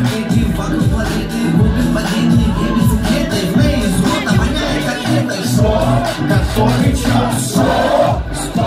Эти вокруг планеты губит падение Небес укеты, в ней злота воняет как это Шо, который час, Что?